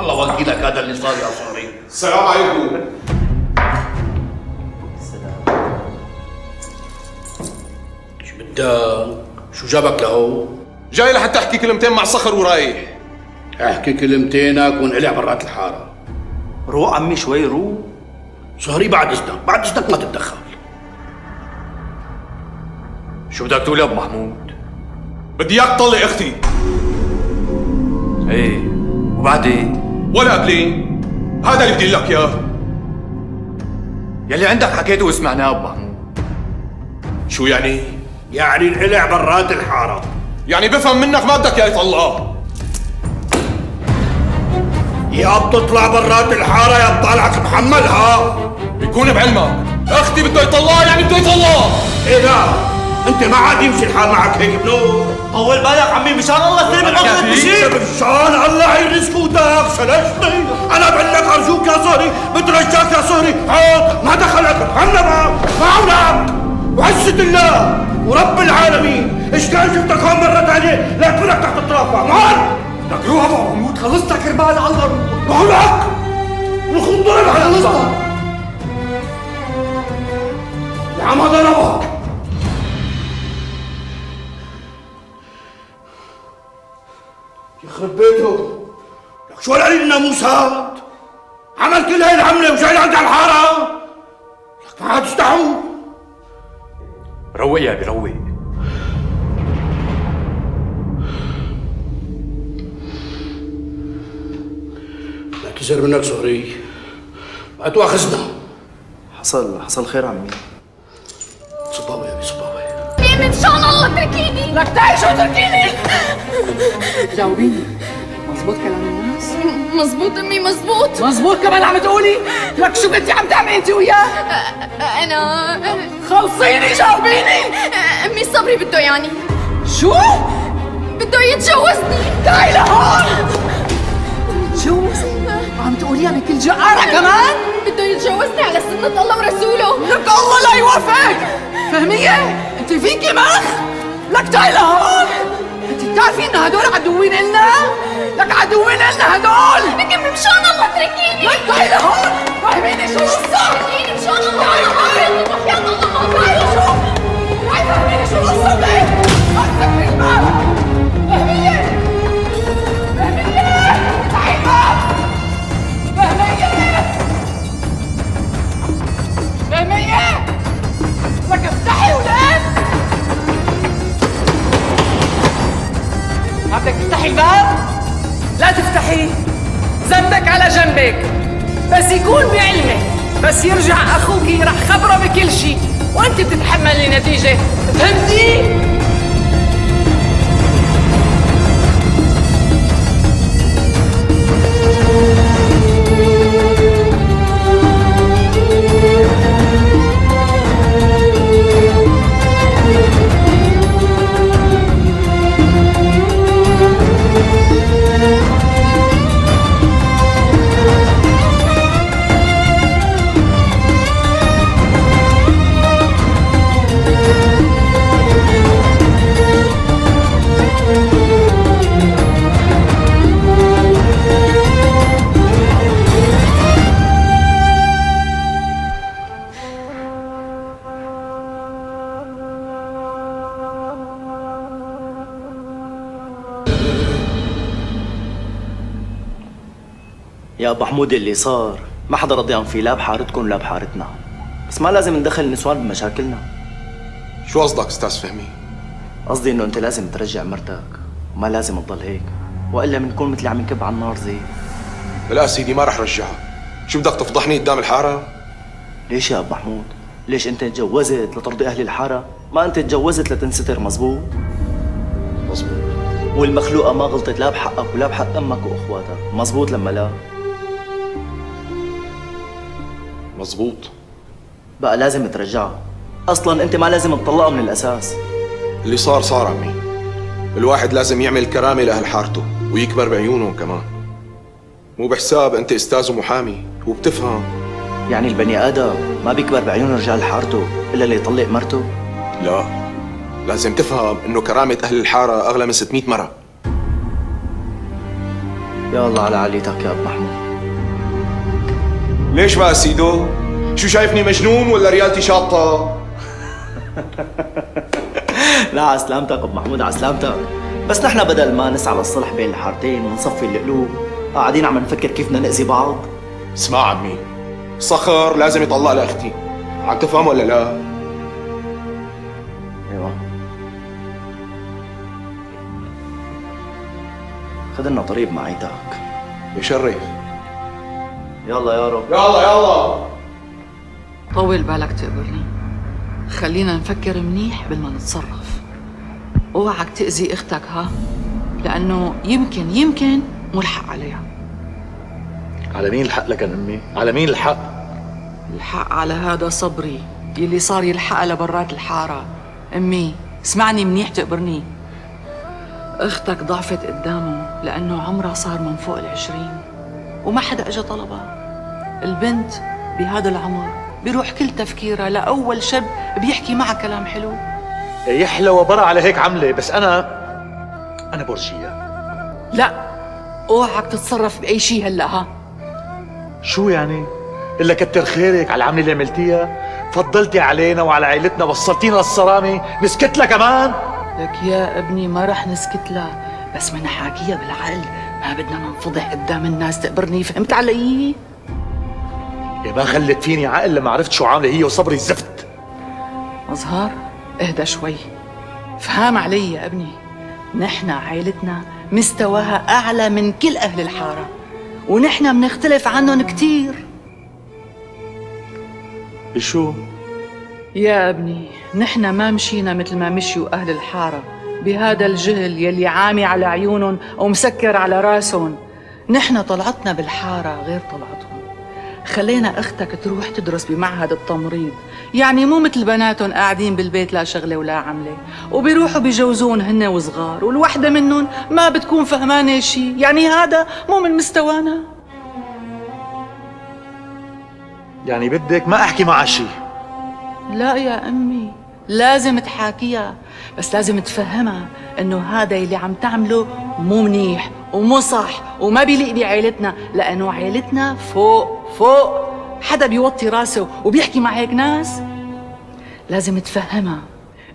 الله وكيلك هذا اللي صار يا صهري السلام عليكم. شو بدك؟ شو جابك لهو؟ جاي لحتى أحكي كلمتين مع صخر ورايح. أحكي كلمتينك وانقلع برات الحارة. روق عمي شوي روق. صهري بعد إذنك. بعد إذنك ما تتدخل. شو بدك تقول يا أبو محمود؟ بدي إياك تطلق أختي. إيه. وبعدين؟ ولا قبلين هذا اللي بدي لك إياه. يلي عندك حكيته وسمعناه ابو محمود شو يعني؟ يعني انقلع برات الحارة. يعني بفهم منك ما بدك إياه يطلقها يا بتطلع برات الحارة يا بطالعك محملها بيكون بعلمك. أختي بده يطلقها يعني بده يطلقها إيه لا. أنت ما عاد يمشي الحال معك هيك بنور طول بالك عمي مشان الله سلم الاخذ بشيء مشان الله يرزق وداك شلشتني أنا بقول لك أرجوك يا صهري بترجاك يا صهري عود ما دخلك محمد ما عولك وعزة الله ورب العالمين. إيش كان شفتك هون مرت عليه لا تفلك تحت التراب مال؟ لك روح أبو محمود خلصتك كرمال الله بقولك الخن ضرب على خلصتك. يا عم هذا ضربك يخرب بيته. لك شو القليل الناموس هاد عمل كل هاي العملة وجاي لعند على الحارة. لك ما عاد تستحوا روق يا أبي روق. لا تزر منك صهري ما تواخذنا. حصل حصل خير عمي. من شان الله تركيني لك تعيش وتركيني جاوبيني. مزبوط كلام الناس مزبوط أمي مزبوط مزبوط كمان عم تقولي؟ لك شو كنتي عم تعملي انت وياه؟ أنا خلصيني جاوبيني. أمي صبري بده يعني. شو؟ بده يتجوزني. تعي لهون. تجوزي عم تقوليها بكل جقارة كمان؟ بده يتجوزني على سنة الله ورسوله. لك الله لا يوفقك فهمية؟ انت فيكي مخ لك تعي لهون أنت بتعرفي إن هدول عدوين إلنا؟ لك عدوين إلنا هدول. لك امي مشان الله تركيني؟ لك تعي لهون فهميني شو؟ القصة مشان الله ما تعي شوف تعي فهميني شو؟ القصة لا تفتحي ذنبك على جنبك. بس يكون بعلمك بس يرجع أخوك رح خبره بكل شيء. وأنت بتتحملي النتيجة. فهمتي؟ يا أبو حمود اللي صار ما حدا رضيان فيه لا بحارتكم لا بحارتنا بس ما لازم ندخل النسوان بمشاكلنا شو قصدك أستاذ فهمي؟ قصدي إنه أنت لازم ترجع مرتك وما لازم تضل هيك وإلا بنكون مثل عم نكب على النار زي لا سيدي ما رح رجعها شو بدك تفضحني قدام الحارة؟ ليش يا أبو محمود؟ ليش أنت تجوزت لترضي أهل الحارة؟ ما أنت تجوزت لتنستر مزبوط؟ مزبوط والمخلوقة ما غلطت لا بحقك ولا بحق أمك وأخواتك، مزبوط لما لا؟ مزبوط بقى لازم ترجعها أصلا أنت ما لازم تطلقها من الأساس. اللي صار صار عمي. الواحد لازم يعمل كرامة لأهل حارته ويكبر بعيونهم كمان. مو بحساب أنت أستاذ ومحامي وبتفهم يعني البني آدم ما بيكبر بعيون رجال حارته إلا اللي يطلق مرته؟ لا. لازم تفهم إنه كرامة أهل الحارة أغلى من 600 مرة. يا الله على عليتك يا ابو محمود. ليش بقى سيدو؟ شو شايفني مجنون ولا ريالتي شاطة؟ لا على سلامتك أبو محمود على سلامتك بس نحن بدل ما نسعى للصلح بين الحارتين ونصفي القلوب قاعدين عم نفكر كيف بدنا نأذي بعض اسمع عمي صخر لازم يطلق لأختي عم تفهم ولا لا؟ أيوه خذ لنا طريق معيتك يشرف يلا يا رب. يلا يلا. طول بالك تقبرني خلينا نفكر منيح قبل ما نتصرف. اوعك تأذي أختك ها؟ لأنه يمكن يمكن ملحق عليها. على مين الحق لك يا أمي؟ على مين الحق؟ الحق على هذا صبري. يلي صار يلحقها لبرات الحارة. أمي اسمعني منيح تقبرني. أختك ضعفت قدامه لأنه عمرها صار من فوق العشرين. وما حدا إجا طلبها. البنت بهذا العمر بيروح كل تفكيرها لأول شاب بيحكي معها كلام حلو. يحلى وبرا على هيك عملة بس أنا أنا برجية. لا أوعك تتصرف بأي شيء هلأ ها. شو يعني؟ إلا كتر خيرك على العملة اللي عملتيها. فضلتي علينا وعلى عائلتنا وصلتينا للصرامة. نسكت لها كمان. لك يا ابني ما رح نسكت لها بس من حاكيها بالعقل. ما بدنا ننفضح قدام الناس تقبرني؟ فهمت علي؟ يا ما خلت فيني عقل لما عرفت شو عاملة هي وصبري الزفت. مظهر اهدى شوي. فهام علي يا ابني. نحن عائلتنا مستواها أعلى من كل أهل الحارة ونحن بنختلف عنهم كتير. بشو؟ يا ابني نحن ما مشينا مثل ما مشيوا أهل الحارة. بهذا الجهل يلي عامي على عيونهم ومسكر على راسهم نحن طلعتنا بالحارة غير طلعتهم. خلينا أختك تروح تدرس بمعهد التمريض. يعني مو مثل بناتهم قاعدين بالبيت لا شغلة ولا عملة. وبيروحوا بيجوزون هن وصغار والوحدة منهم ما بتكون فهمانة شي. يعني هذا مو من مستوانا. يعني بدك ما أحكي معها شي؟ لا يا أمي. لازم تحاكيها بس لازم تفهمها إنه هذا اللي عم تعمله مو منيح ومو صح وما بيليق بعائلتنا لأنه عائلتنا فوق فوق. حدا بيوطي راسه وبيحكي مع هيك ناس؟ لازم تفهمها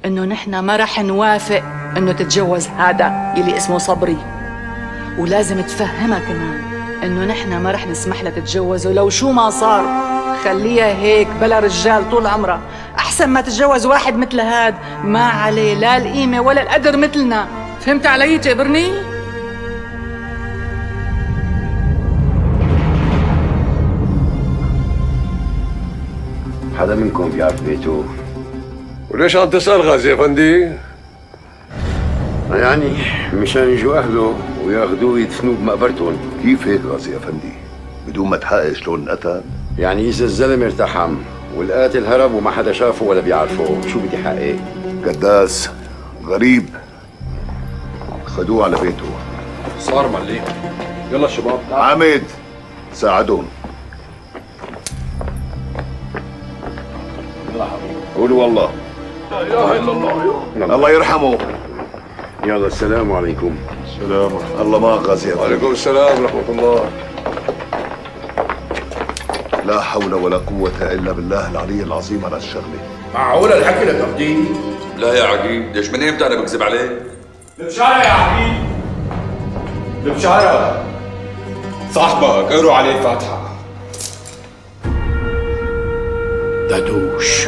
إنه نحن ما رح نوافق إنه تتجوز هذا اللي اسمه صبري. ولازم تفهمها كمان إنه نحن ما رح نسمح لها تتجوزه لو شو ما صار. خليها هيك بلا رجال طول عمرها أحسن ما تتجوز واحد مثل هاد. ما عليه لا القيمة ولا القدر مثلنا. فهمت علي تقبرني؟ حدا منكم بيعرف بيته وليش عم تسأل غازي افندي؟ يعني مشان يجوا أهله وياخذوه يدفنوه بمقبرتهم. كيف هيك غازي افندي بدون ما تحقق شلون انقتل يعني إذا الزلمة ارتحم والقاتل هرب وما حدا شافه ولا بيعرفه شو بدي حقق قداس غريب. خدوه على بيته. صار معلم يلا شباب. عامد ساعدهم قولوا والله. لا إله إلا الله. الله يرحمه. يلا السلام عليكم. سلام الله ما غازي. وعليكم السلام ورحمة الله. لا حول ولا قوة إلا بالله العلي العظيم على الشغلة معقول الحكي لك أخدي؟ لا يا عقيد ليش من إمتى أنا بكذب عليك؟ البشارة يا عبيد البشارة صاحبك اقروا عليه الفاتحة دادوش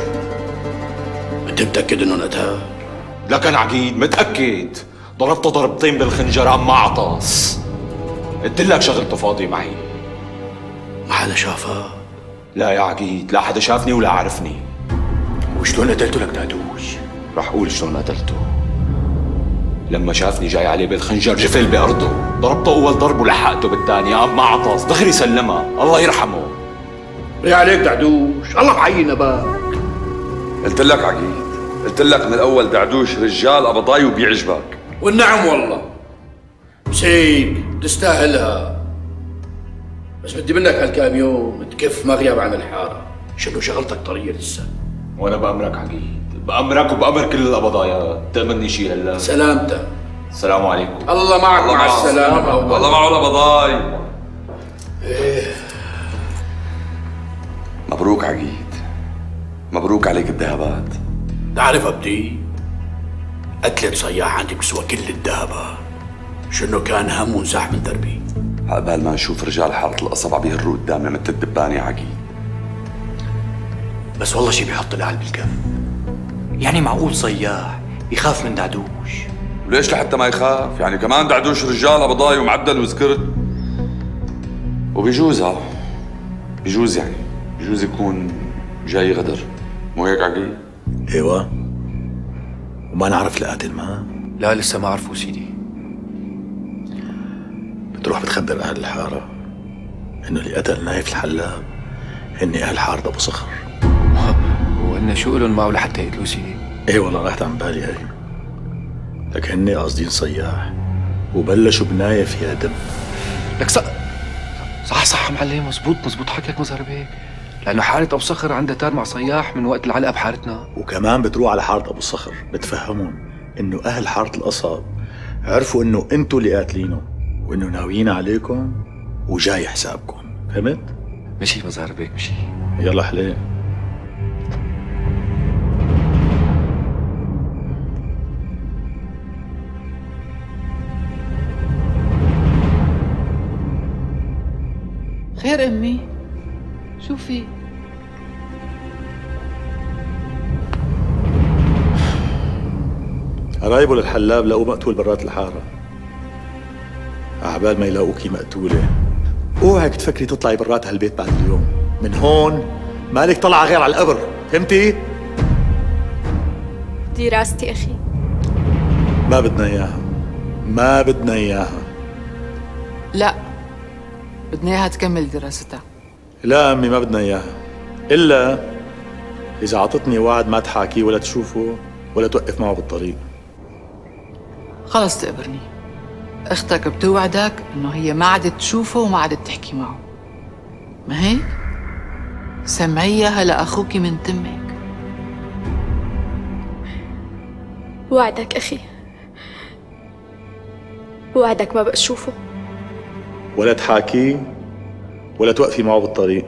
انت متأكد إنه قتال؟ لكن عقيد متأكد ضربته ضربتين بالخنجر عم ما عطس قلت لك شغلته فاضي معي ما حدا شافها؟ لا يا عقيد لا حدا شافني ولا عرفني. وشلون قتلته لك دادوش؟ رح أقول شلون قتلته لما شافني جاي عليه بالخنجر جفل بأرضه ضربته أول ضرب ولحقته بالثاني قام ما عطس دغري سلمها الله يرحمه. يا عليك دعدوش الله معين باك قلت لك عقيد قلت لك من الأول دعدوش رجال قبضاي وبيعجبك والنعم والله. بس هيك تستاهلها. بس بدي منك هالكام يوم تكف ما غياب عن الحارة. شنو شغلتك طرية لسه؟ وأنا بأمرك عقيد. بأمرك وبأمر كل القبضايات تأمني شي هلا؟ سلامتك. السلام عليكم. الله معك مع السلامة. الله معه لبضاي مبروك عقيد. مبروك عليك الذهبات تعرف أبدي قتلة صياح عندي بتسوى كل الذهب شنو كان هم ونزاح من دربي. عقبال ما نشوف رجال حارة القصب عم يهروا قدامنا مثل الدبانة يا عقيد بس والله شي بيحط العقل بالكف. يعني معقول صياح يخاف من دعدوش؟ وليش لحتى ما يخاف؟ يعني كمان دعدوش رجال قبضاي ومعدل وذكرت وبيجوز ها بيجوز يعني. بيجوز يكون جاي غدر. مو هيك عقيد أيوه. وما نعرف القاتل ما لا لسه ما عرفوا سيدي. بتروح بتخبر أهل الحارة؟ إنه اللي قتل نايف الحلاب هني أهل حارة أبو صخر. وإن شو لهم معه لحتى يقتلوا سيدي إيه والله راحت عن بالي هي لك هني قاصدين صياح وبلشوا بنايف يا دم. لك صح صح صح معلم مزبوط مزبوط حكيك مظهر بيك لأنه حارة أبو صخر عندها تار مع صياح من وقت العلقة بحارتنا. وكمان بتروح على حارة أبو صخر بتفهمهم إنه أهل حارة القصب عرفوا إنه أنتوا اللي قاتلينه. وإنه ناويين عليكم وجاي حسابكم. فهمت؟ مشي مظهر بيك مشي. يلا حليل خير أمي. شو في؟ قرايبه للحلاب لقوه مقتول برات الحارة. عبال ما يلاقوكي مقتولة. أوعك تفكري تطلعي برات هالبيت بعد اليوم. من هون مالك طلعة غير على القبر. فهمتي؟ دراستي أخي. ما بدنا إياها. ما بدنا إياها. لا. بدنا إياها تكمل دراستها. لا أمي ما بدنا إياها. إلا إذا عطتني وعد ما تحاكيه ولا تشوفه ولا توقف معه بالطريق. خلص تقبرني. أختك بتوعدك إنه هي ما عادت تشوفه وما عادت تحكي معه. ما هيك سمعيها لأخوك من تمك. وعدك أخي. وعدك ما بقى أشوفه ولا تحاكيه ولا توقفي معه بالطريق.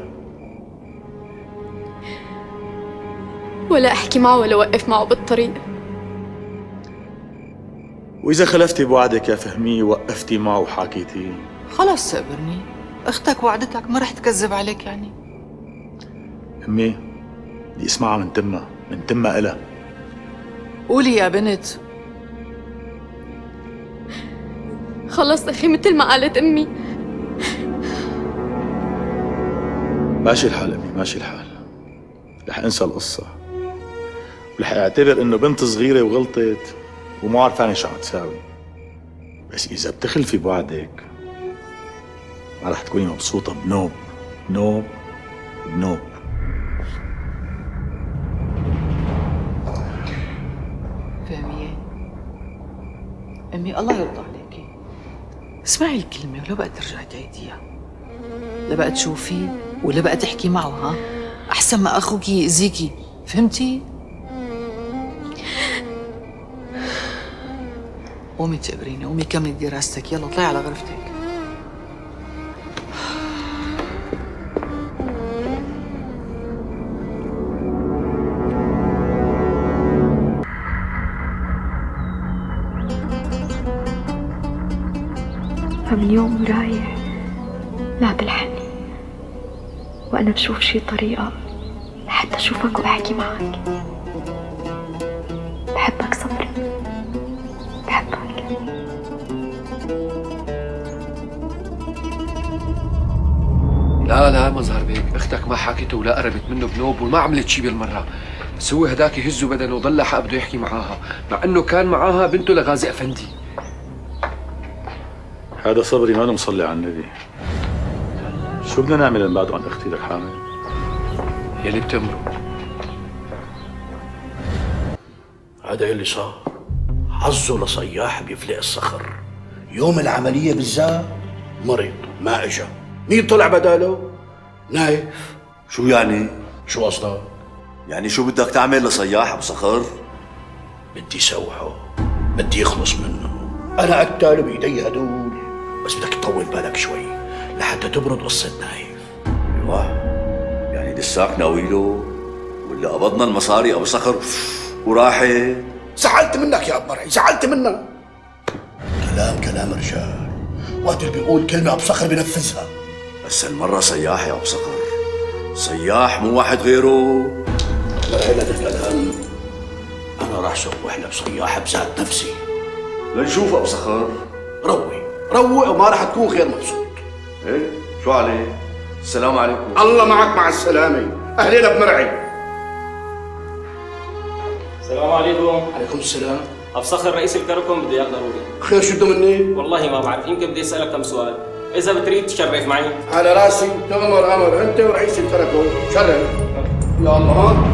ولا أحكي معه ولا أوقف معه بالطريق. وإذا خلفتي بوعدك يا فهمي وقفتي معه وحاكيتيه خلص تقبرني أختك وعدتك ما رح تكذب عليك يعني. أمي بدي أسمعها من تمها من تمها إلها. قولي يا بنت. خلص أخي مثل ما قالت أمي. ماشي الحال أمي ماشي الحال. رح أنسى القصة. ورح أعتبر إنه بنت صغيرة وغلطت. وما عرفانة شو عم تساوي. بس إذا بتخلفي بوعدك ما رح تكوني مبسوطة بنوب نوب بنوب. فهمية؟ أمي الله يرضى عليكي اسمعي الكلمة ولا بقى ترجعي تعيديها لا بقى تشوفيه ولا بقى تحكي معه ها؟ أحسن ما أخوك يأذيكي. فهمتي؟ قومي تقبريني قومي كملي دراستك يلا طلعي على غرفتك. فمن يوم ورايح لا تلحقني وأنا بشوف شي طريقة لحتى أشوفك وأحكي معك. لا لا مظهر بيك أختك ما حكته ولا قربت منه بنوب وما عملت شي بالمرة. بس هو هداك يهزه بدنه وضل حق بده يحكي معاها مع إنه كان معاها بنته لغازي أفندي. هذا صبري ما مصلي على النبي. شو بدنا نعمل من بعده عن أختي لك حامل؟ يلي بتمره هذا اللي صار. حظه لصياح بيفلق الصخر. يوم العملية بالذات مرض ما إجا. مين طلع بداله؟ نايف شو يعني؟ شو قصدك؟ يعني شو بدك تعمل لصياح أبو صخر؟ بدي سوحه بدي يخلص منه. أنا قتال بإيدي هدول. بس بدك تطول بالك شوي لحتى تبرد قصة نايف أيوه. يعني لساك ناوي له؟ ولا قبضنا المصاري أبو صخر؟ وراحت زعلت منك يا أبو مرعي زعلت منك. كلام كلام رجال. وقت اللي بيقول كلمة أبو صخر بنفذها. بس هالمرة سياح يا أبو صخر. سياح مو واحد غيره. لا هذا الكلام أنا راح سوق وحدة بصياح بذات نفسي. لنشوف أبو صخر. روي. روق وما راح تكون غير مبسوط إيه؟ شو عليه؟ السلام عليكم. الله معك مع السلامة. أهلين بمرعي. السلام عليكم. عليكم السلام. أبو صخر رئيس الكركم بده اياك ضروري. خير شو بده مني؟ والله ما بعرف يمكن بدي أسألك كم سؤال. إذا بتريد تشرف معي. على راسي. تغمر أمر أنت ورئيس الكركون شرف. يا الله.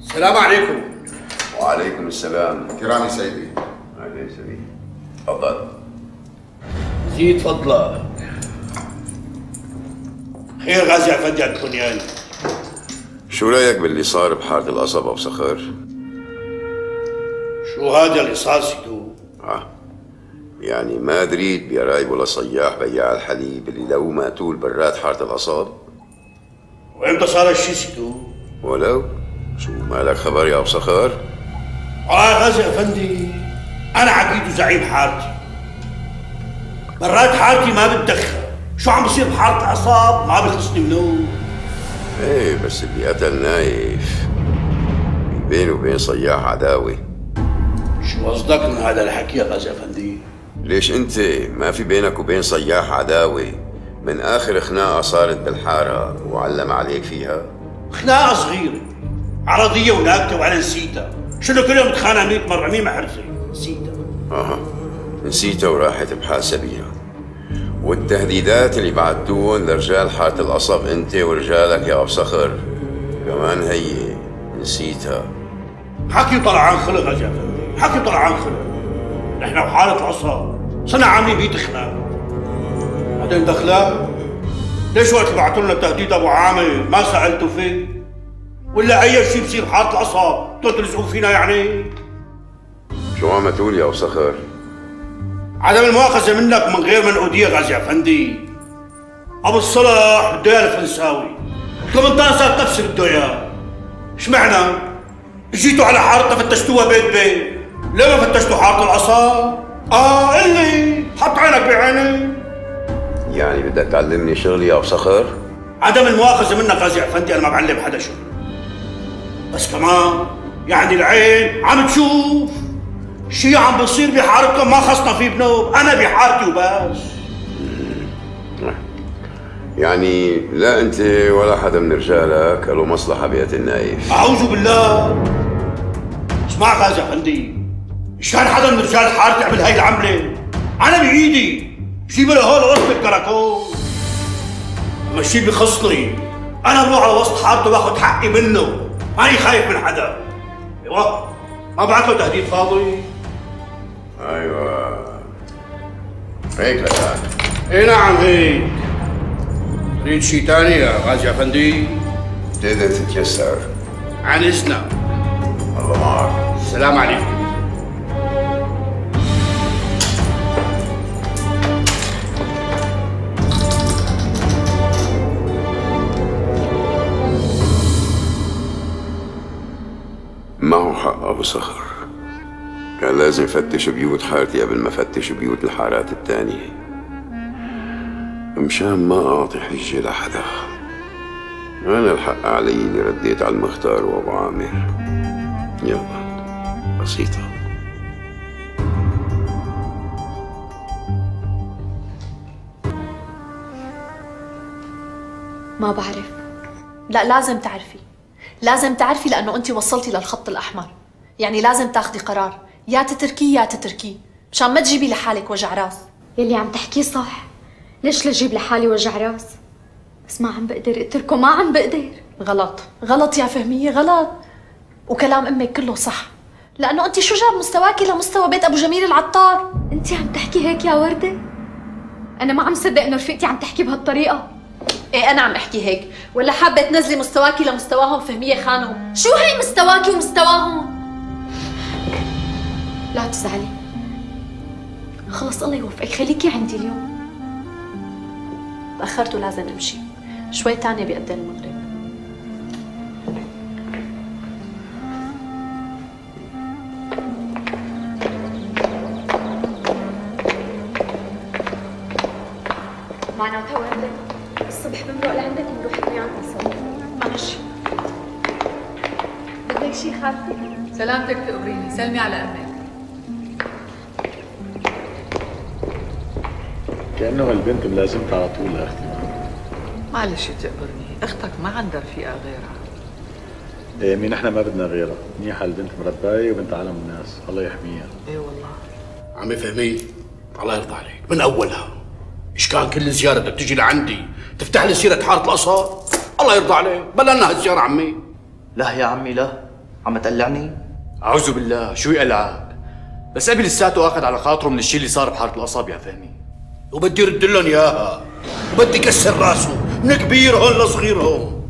السلام عليكم. وعليكم السلام. كرامي سيدي. أهلا سيدي تفضل. زيد فضلك خير غازي افندي على البنيان شو رأيك باللي صار بحاره القصب ابو صخر؟ شو هذا اللي صار سيدو؟ يعني ما دريت بقرايب ولا صياح بياع الحليب اللي لو ماتول برات حارة القصب؟ وامتى صار هالشي سيدو؟ ولو شو مالك خبر يا أبو صخر؟ آه غازي أفندي أنا عقيد وزعيم حارتي مرات حارتي ما بتدخل شو عم بصير بحارة الأعصاب ما بيخلصني منه إيه بس اللي قتل نايف بينه وبين صياح عداوة شو قصدك من هذا الحكي يا غازي أفندي؟ ليش انت ما في بينك وبين صياح عداوة؟ من آخر خناقة صارت بالحارة وعلم عليك فيها؟ خناقة صغيرة عرضية وناكتة وأنا نسيتها. شنو كل يوم تخانق 100 مرة؟ مين محرزة نسيتها. أها نسيتها وراحت بحال سبيها والتهديدات اللي بعتوهم لرجال حارة القصب انت ورجالك يا أبو صخر كمان هي نسيتها. حكي طلعان خلق غازي افندي حكي طلعان خلق. نحن بحالة العصا صرنا عاملين بيت خناق بعدين دخلات ليش وقت بعثوا لنا تهديد أبو عامر ما سألتوا فيه؟ ولا أي شيء بصير بحالة العصا تلزقوا فينا يعني؟ شو عم تقول يا ابو صخر؟ عدم المؤاخذة منك من غير منقودية غازي أفندي أبو الصلاح بده اياه الفرنساوي 18 سنة نفسي بده إياه اشمعنى؟ جيتوا على حارتنا فتشتوها بيت بيت ليه ما فتشتوا حارة العصا؟ آه اللي حط عينك بعيني. يعني بدك تعلمني شغلي يا أبو صخر؟ عدم المؤاخذة منك غازي افندي أنا ما بعلم حدا شو. بس كمان يعني العين عم تشوف شي عم بصير بحارتكم ما خصنا فيه بنوب. أنا بحارتي وبس. يعني لا أنت ولا حدا من رجالك له مصلحة بيت النايف. أعوذ بالله. اسمع غازي افندي مش كان حدا من رجال حارتي عمل هاي العملة؟ أنا بإيدي. بجيب له هول وسط الكراكون أما الشيء بخصني أنا بروح على وسط حارته باخذ حقي منه. ماني خايف من حدا. أيوه. ما بعت له تهديد فاضي؟ أيوه. هيك لك. إي نعم هيك. تريد شيء ثاني يا غازي أفندي؟ تقدر تتيسر. عن اذنك الله معك. السلام عليكم. حق أبو صخر. كان لازم يفتش بيوت حارتي قبل ما فتش بيوت الحارات التانية. مشان ما أعطي حجة لحدا. أنا الحق علي اللي رديت على المختار وأبو عامر. يلا بسيطة. ما بعرف. لا لازم تعرفي. لازم تعرفي لأنه انت وصلتي للخط الأحمر. يعني لازم تاخدي قرار. يا تتركيه يا تتركيه. مشان ما تجيبي لحالك وجع راس. يلي عم تحكيه صح. ليش لجيب لحالي وجع راس؟ بس ما عم بقدر اتركه ما عم بقدر. غلط. غلط يا فهمية غلط. وكلام أمك كله صح. لأنه أنت شو جاب مستواكي لمستوى بيت أبو جميل العطار؟ أنت عم تحكي هيك يا وردة؟ أنا ما عم صدق إنه رفيقتي عم تحكي بهالطريقة. إيه أنا عم أحكي هيك. ولا حابة تنزلي مستواكي لمستواهم فهمية خانوا شو هي مستواكي ومستواهم؟ لا تزعلي. خلص الله يوفقك. خليكي عندي اليوم. تأخرت ولازم أمشي. شوي تانية بيأذن المغرب. معناتها الصبح بنروح لعندك ونروح اثنيناتنا سوا ماشي بدك شي خالتي؟ سلامتك تقبريني. سلمي على أمك. كأنه هالبنت ملازمتها على طول أختي. معلش تقبرني أختك ما عندها رفيقة غيرها. إيه مين؟ إحنا ما بدنا غيرها. منيحة البنت مرباية وبنت عالم الناس. الله يحميها. إيه والله. عمي فهمي الله يرضى عليك. من أولها؟ إيش كان كل زيارة بدك تجي لعندي؟ تفتح لي سيرة حارة القصر الله يرضى عليك. بللنا هالزياره عمي. لا يا عمي لا. عم تقلعني؟ أعوذ بالله. شو يقلعك؟ بس قبل لساته اخذ على خاطره من الشيء اللي صار بحارة القصب يا فهمي. وبدي يرد لهم إياها. وبدي كسر راسه. من كبيرهم لصغيرهم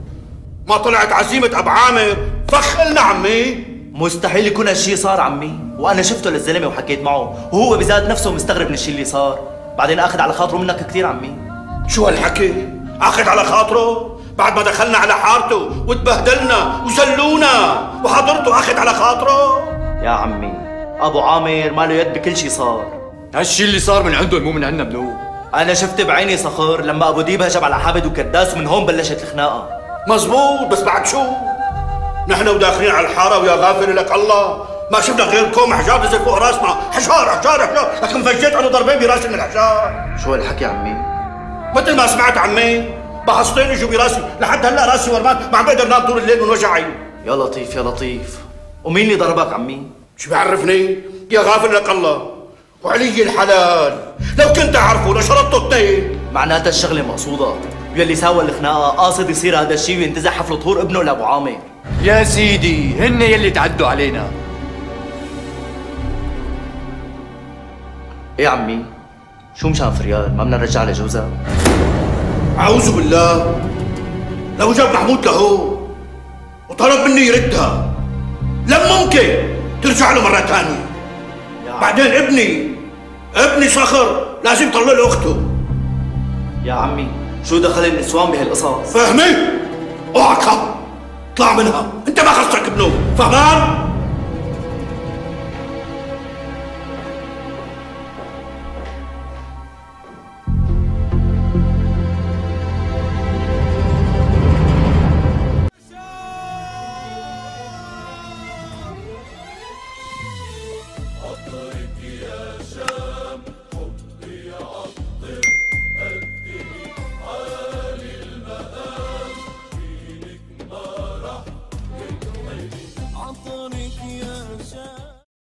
ما طلعت عزيمة أبو عامر. فخ لنا عمي مستحيل يكون هالشي صار عمي. وأنا شفته للزلمة وحكيت معه. وهو بذات نفسه مستغرب من الشي اللي صار. بعدين أخذ على خاطره منك كثير عمي. شو هالحكي؟ أخذ على خاطره؟ بعد ما دخلنا على حارته وتبهدلنا وزلونا وحضرته أخذ على خاطره؟ يا عمي أبو عامر ما له يد بكل شي صار. هالشي اللي صار من عندهم مو من عندنا بنو أنا شفت بعيني صخر لما أبو ديب هجم على حامد وكداس ومن هون بلشت الخناقة. مزبوط بس بعد شو؟ نحن وداخلين على الحارة ويا غافر لك الله. ما شفنا غير كوم حجار نزل فوق راسنا. حجار حجار حجار. لكن فجيت عنده ضربين براسي من الحجار. شو هالحكي عمي؟ مثل ما سمعت عمي بحصتين اجوا براسي. لحد هلا راسي ورمان ما عم بقدر نام طول الليل من وجعي يا لطيف يا لطيف. ومين اللي ضربك عمي؟ شو بيعرفني يا غافر لك الله. وعلي الحلال. لو كنت أعرفه لشرطته اثنين معناتها الشغلة مقصودة. واللي ساوى الخناقة قاصد يصير هذا الشيء وينتزع حفل طهور ابنه لأبو عامر. يا سيدي هن يلي تعدوا علينا. إيه عمي؟ شو مشان فريال؟ ما بدنا نرجع لجوزها أعوذ بالله. لو جاب محمود لهو وطلب مني يردها لم ممكن ترجع له مرة ثانية. بعدين ابني ابني صخر لازم يطلع له أخته. يا عمي شو دخل النسوان بهالقصص؟ فهمي؟ اوعك اطلع منها. أنت ما خصك ابنه فهمان؟